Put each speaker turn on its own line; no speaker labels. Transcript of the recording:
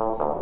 Oh,